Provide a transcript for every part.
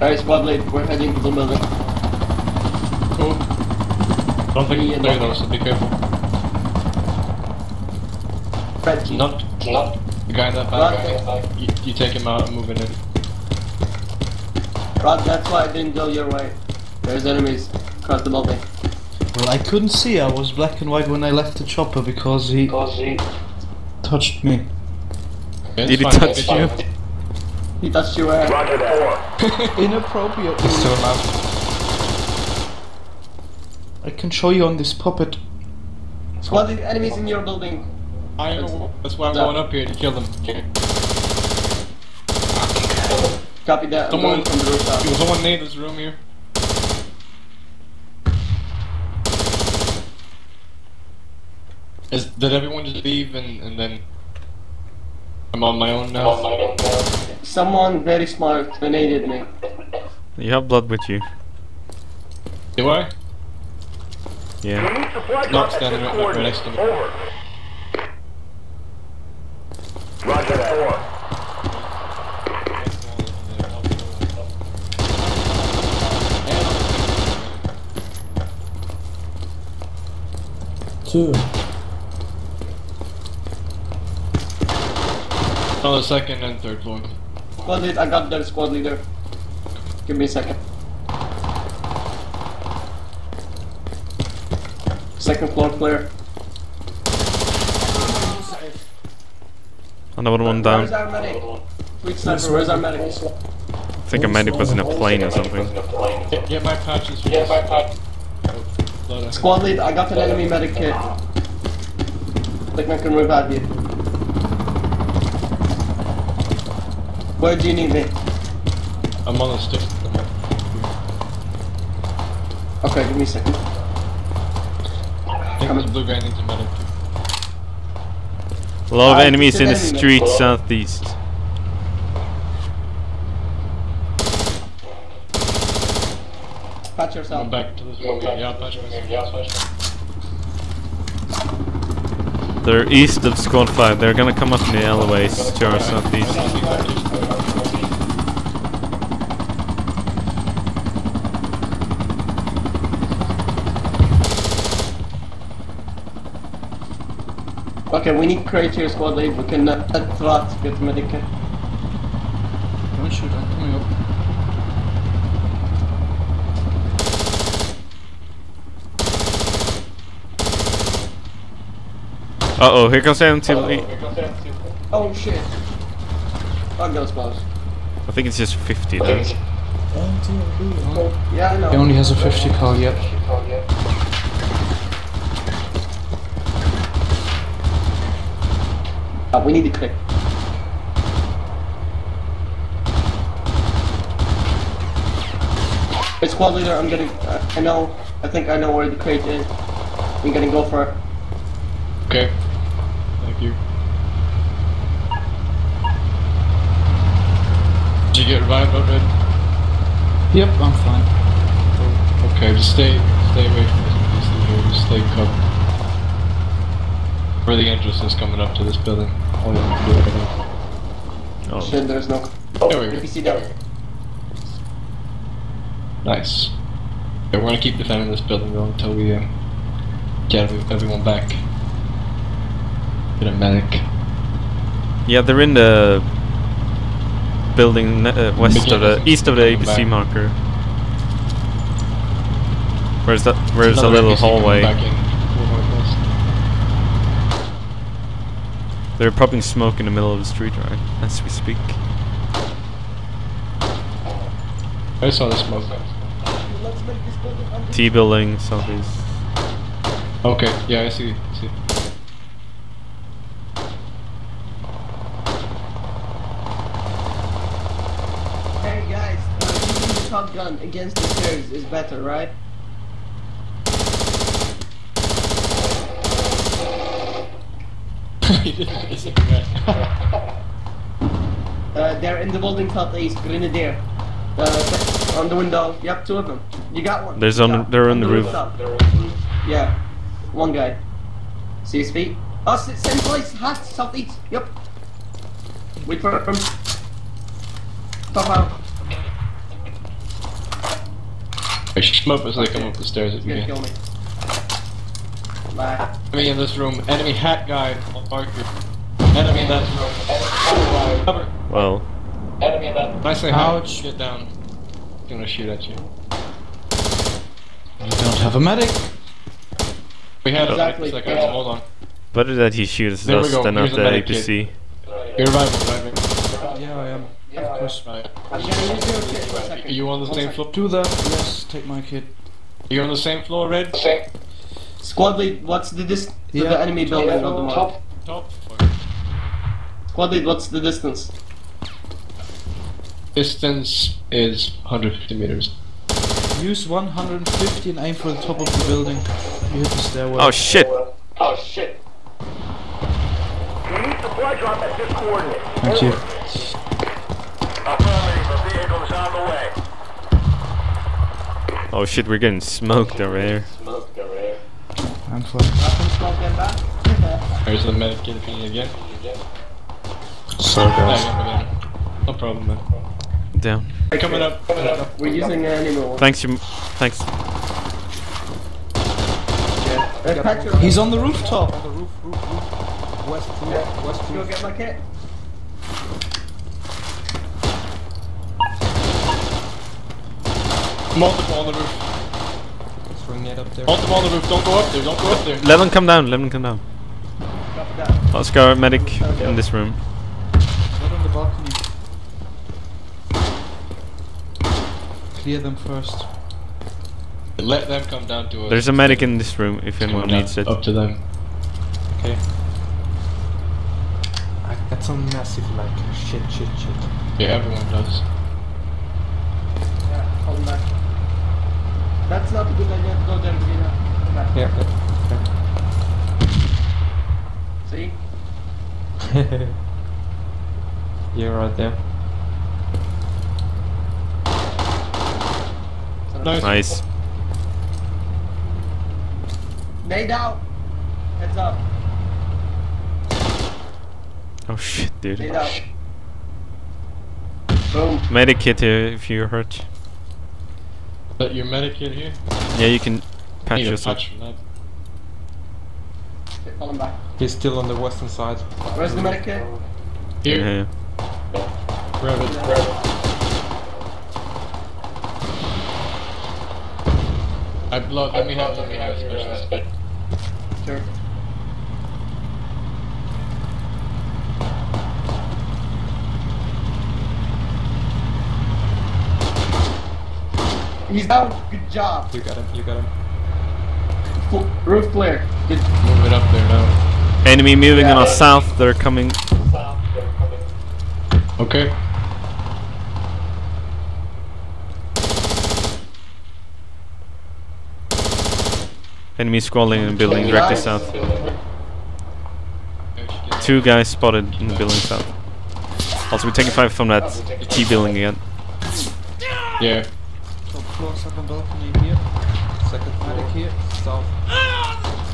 Alright, squad lead, we're heading to the building. Cool. Don't think Me you and play Loki. those, so be careful. Red key. Not, not the guy in that Rod, back. You, you take him out and move in. Rod, that's why I didn't go your way. There's enemies across the building. Well, I couldn't see. I was black and white when I left the chopper because he touched me. Yeah, Did he touch you? Fine. He touched your head. Uh, Roger that. Inappropriate. It's still allowed. I can show you on this puppet. Squad lead, enemies in your building. I know. That's why I'm Yeah. going up here to kill them. Copy that. Someone, going from the rooftop. Someone nade this room here? Is, did everyone just leave and, and then I'm on my own now? Someone very smart grenaded me. You have blood with you. Do I? We Yeah. need supply Not standing this right- right next to me. Over. Roger that. Two. On the second and third floor. Squad lead, I got the squad leader. Give me a second. Second floor clear. Another one down. Where's down. our medic? Quick sniper, where's our medic? I think a medic was in a plane or something. Get, get my patches. Get my patches. Squad lead, I got an enemy medic kit. Think I can revive you. Where do you need me? I'm on the stick. Okay, give me a second. I think this blue guy needs a medic. A lot of I enemies in the enemy street medic. southeast. Patch yourself. I'm back to this room. Yeah, patch myself. Yeah, patch myself. They're east of squad 5. They're gonna come up in the alleyways to our southeast. Okay, we need crate here, squad lead. We can uh, at Thrat get medic kit. Don't shoot, I'm coming up. Uh oh, here comes MTV. Oh shit. Oh, goes close. I think it's just 50 though. MTV. Yeah, I know. He only has a 50 cal yet. Uh, we need to click. Hey, squad leader, I'm getting. Uh, I know. I think I know where the crate is. I'm gonna go for it. Okay. Thank you. Did you get revived already? Yep, I'm fine. Okay, just stay stay away from this PC here, just stay covered. Where the entrance is coming up to this building. All you have to do right now. Oh. Shit, there's no. There we go. NPC down. Nice. Okay, we're gonna keep defending this building though until we uh, get everyone back. Get a medic. Yeah, they're in the building uh, west of the east of the Coming ABC back. marker. Where's that? Where's the little NPC coming hallway? Back in. We're northwest. They're popping smoke in the middle of the street right as we speak. I saw the smoke. T building southeast. Okay, yeah, I see. I see. Hey guys, uh, using the shotgun against the stairs is better, right? Uh, they're in the building southeast, Grenadier. Uh, on the window. Yep, two of them. You got one. There's You on- got- they're on the roof. rooftop. Yeah, one guy. See his feet? Oh, s- same place. Hat, southeast. Yep. Wait for him. Top out. I should smoke as they come up the stairs if He's you gonna kill me. Bye. Enemy in this room. Enemy hat guy on marker. Enemy in that room. Cover. Well, Enemy in that. Nice say Ouch. hi. Get down. He's gonna shoot at you. You don't have a medic. We had Exactly. it. Second. Hold on. better that he shoots There us go, than not here's the the medic APC. You're revival driving. Yeah, I am. Of course. Right. I'm gonna use your kit for a Are you on the One same second. floor? Do that. Yes, take my kit. You're on the same floor, Red? Squad lead, what's the dis- to the enemy building on the mark? Top. Top. Squad lead, what's the distance? Distance is 150 meters. Use 150 and aim for the top of the building. You hit the stairwell. Oh shit! Oh shit. You need supply drop at this coordinate. Thank you. Affirmative, the vehicle is on the way. Oh shit, we're getting smoked over here. I'm fine. Weapon smoke them back? There's the medic kit if you need again. Sorry, Yeah, yeah, yeah. No problem, man. Down. Coming up. Coming up. We're using an animal. Thanks, you. Thanks. He's on the rooftop. On the roof, roof, roof. West roof, west go get my kit. Multiple on the roof. Swing up there. Multiple on the roof. Don't go up there. Don't go up there. Let him come down. Let him come down. Drop it down. Oskar, medic in this room. Not on the balcony. Clear them first. Let them come down to us. There's a medic in this room if Come anyone down. needs it. Up to them. Okay. I got some massive like shit, shit, shit. Yeah, everyone does. Yeah, hold him back. That's not a good idea to go there, Regina. Come back. Yeah. See? yeah. You're right there. Nice. Nice. Nade out. Heads up. Oh shit, Nade dude. out. Boom. Medikit here if you're hurt. But your medic kit here? Yeah, you can patch Need a yourself. patch from that. Okay, Call him back. He's still on the western side. Where's the medic kit? Here. Yeah. Grab it. Grab it. I blood. Let me have. Let me have specialist. Sure. He's down. Good job. You got him, you got him. Full, roof clear. Good. Move it up there now. Enemy moving on Yeah. our south. They're coming. Okay. Enemy scrolling in the building directly Nice. south. Two guys spotted in the building south. Also, we're taking fire from that T building again. Yeah. Top floor, second balcony here. Second Medic here. south.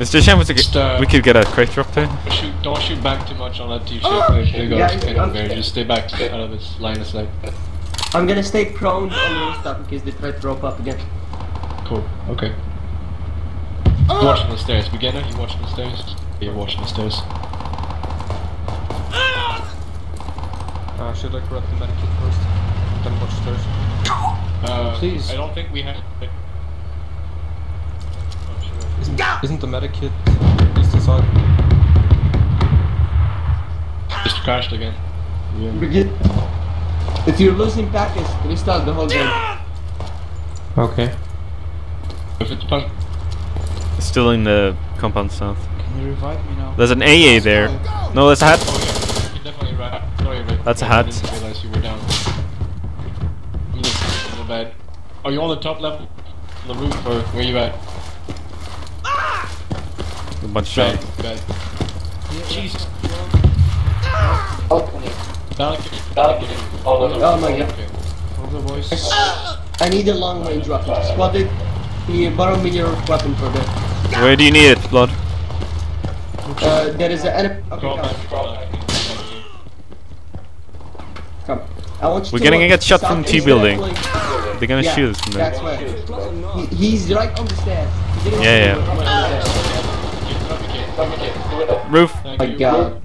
Is there a chance we Just, could, uh, we could get a crate drop there? Don't shoot, don't shoot back too much on that T ship. There you go. Yeah, it's kind I'm- Just stay back out of its line of sight. I'm gonna stay prone on the rooftop in case they try to rope up again. Cool. Okay. You watching the stairs, beginner? You're watching the stairs? You're watching the stairs. Uh, should I grab the medikit first? And then watch stairs? Uh, Please. I don't think we have. Sure. Isn't, isn't the medikit eastern side? Just crashed again. Yeah. Begin. If you're losing packets, restart the whole game. Okay. If it's punk. It's still in the compound south. Can you revive me now? There's an AA there. No, there's a hat. Oh yeah, you can definitely right. Sorry, but That's a I hat. didn't realize you were down. I'm just a little bad. Are you on the top level? On the roof, or where you at? A bunch of Bad, bad. Jesus. Oh, okay. Balcony. Oh my god. Okay. Hold the voice. I need a long range weapon. Squadron, can you borrow me your weapon for a bit? Where do you need it, Blood? Uh, there is a enemy. Okay, come. back, crawl back. come. I want you We're gonna get shot from T building. They're gonna yeah, shoot us from there. That's where. He, he's right on the stairs. Yeah, yeah. me, right on the. Roof. My God.